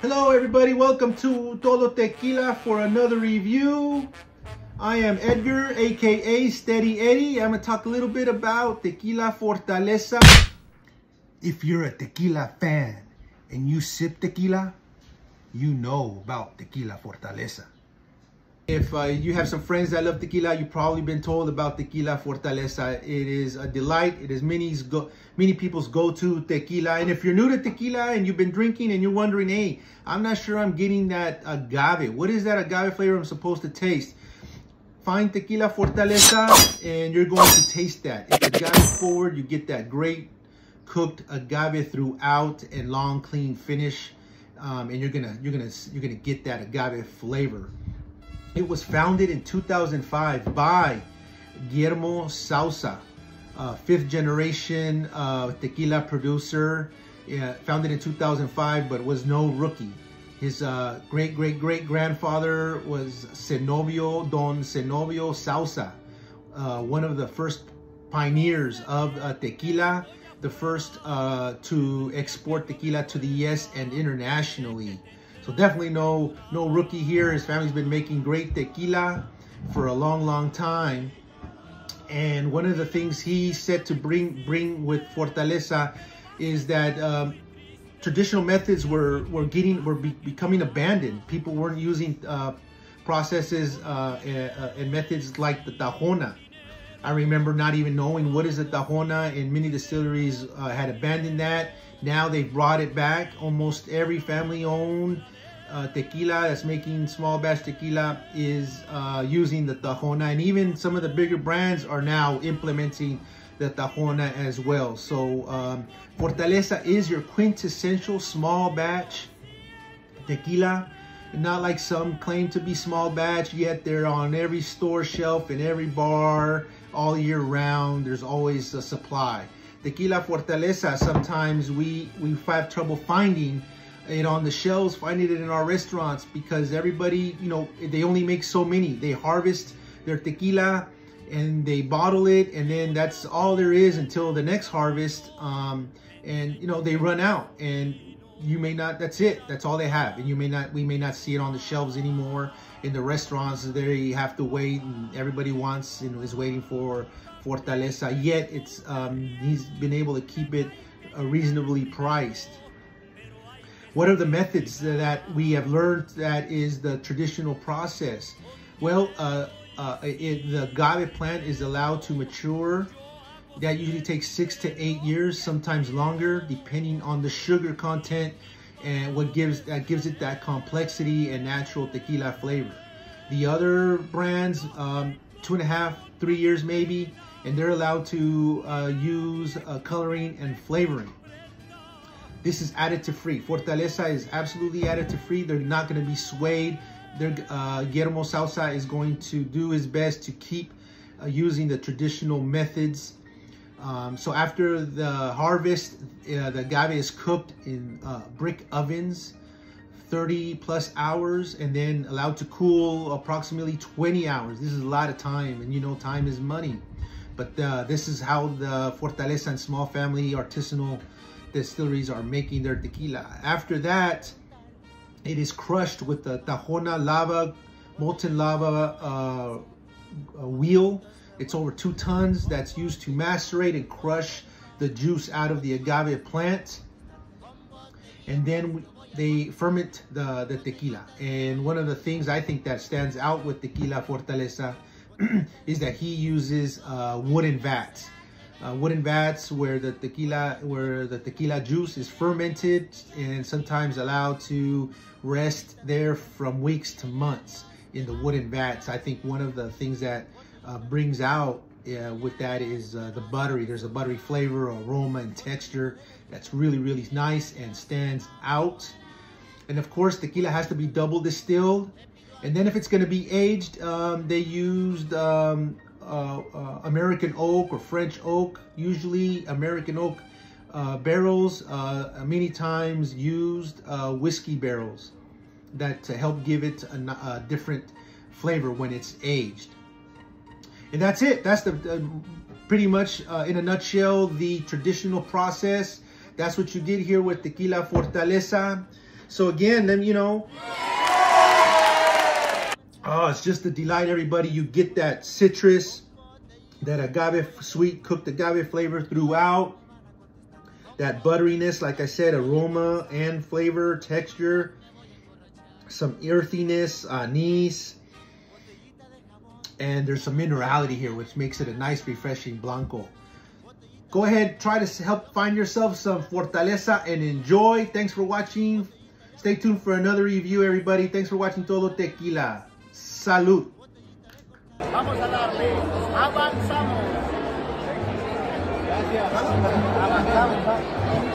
Hello everybody, welcome to Todo Tequila for another review. I am Edgar, aka Steady Eddie. I'm gonna talk a little bit about Tequila Fortaleza. If you're a tequila fan and you sip tequila, you know about Tequila Fortaleza. If uh, you have some friends that love tequila, you've probably been told about Tequila Fortaleza. It is a delight. It is many, go, many people's go-to tequila. And if you're new to tequila and you've been drinking and you're wondering, hey, I'm not sure I'm getting that agave. What is that agave flavor I'm supposed to taste? Find Tequila Fortaleza and you're going to taste that. It's agave forward. You get that great cooked agave throughout and long, clean finish. Um, and you're gonna you're gonna you're gonna get that agave flavor. It was founded in 2005 by Guillermo Sauza, uh, fifth generation uh, tequila producer, uh, founded in 2005, but was no rookie. His uh, great great great grandfather was Cenobio Don Cenobio Sauza, uh, one of the first pioneers of uh, tequila, the first to export tequila to the US and internationally. So definitely no, no rookie here. His family's been making great tequila for a long, long time. And one of the things he said to bring bring with Fortaleza is that um, traditional methods were were getting were be, becoming abandoned. People weren't using uh, processes uh, and, uh, and, methods like the tahona. I remember not even knowing what is a tahona, and many distilleries uh, had abandoned that. Now they've brought it back. Almost every family-owned uh, tequila that's making small batch tequila is uh, using the Tahona and even some of the bigger brands are now implementing the Tahona as well. So um, Fortaleza is your quintessential small batch tequila. Not like some claim to be small batch, yet they're on every store shelf in every bar all year round. There's always a supply. Tequila Fortaleza, sometimes we, we have trouble finding it on the shelves, finding it in our restaurants because everybody, you know, they only make so many. They harvest their tequila and they bottle it and then that's all there is until the next harvest. Um, and, you know, they run out and you may not, that's it. That's all they have. And you may not, we may not see it on the shelves anymore. In the restaurants, there you have to wait and everybody wants, know, is waiting for Fortaleza. Yet it's, um, he's been able to keep it uh, reasonably priced. What are the methods that we have learned that is the traditional process? Well, uh, uh, it, the agave plant is allowed to mature. That usually takes six to eight years, sometimes longer, depending on the sugar content and what gives that gives it that complexity and natural tequila flavor. The other brands, um, two and a half, three years maybe, and they're allowed to uh, use uh, coloring and flavoring. This is additive free. Fortaleza is absolutely additive free. They're not going to be swayed. They're, uh, Guillermo Sauza is going to do his best to keep uh, using the traditional methods. Um, so after the harvest, uh, the agave is cooked in uh, brick ovens 30 plus hours and then allowed to cool approximately 20 hours. This is a lot of time and you know time is money. But uh, this is how the Fortaleza and small family artisanal distilleries are making their tequila. After that, it is crushed with the Tahona lava, molten lava uh, wheel. It's over two tons that's used to macerate and crush the juice out of the agave plant. And then they ferment the, the tequila. And one of the things I think that stands out with Tequila Fortaleza is that he uses uh, wooden vats uh, wooden vats where the tequila where the tequila juice is fermented and sometimes allowed to rest there from weeks to months in the wooden vats. I think one of the things that uh, brings out uh, with that is uh, the buttery. There's a buttery flavor, aroma, and texture that's really, really nice and stands out. And of course, tequila has to be double distilled. And then if it's going to be aged, um, they used um, uh, uh, American oak or French oak, usually American oak barrels, many times used whiskey barrels that to help give it a, a, different flavor when it's aged. And that's it. That's the pretty much uh, in a nutshell the traditional process. That's what you did here with Tequila Fortaleza. So again, then, you know, ah, oh, it's just a delight, everybody. You get that citrus, that agave sweet cooked agave flavor throughout. That butteriness, like I said, aroma and flavor, texture. Some earthiness, anise. And there's some minerality here, which makes it a nice, refreshing Blanco. Go ahead, try to help find yourself some Fortaleza and enjoy. Thanks for watching. Stay tuned for another review, everybody. Thanks for watching Todo Tequila. Salud. Vamos a darle. Avanzamos. Gracias. Avanzamos.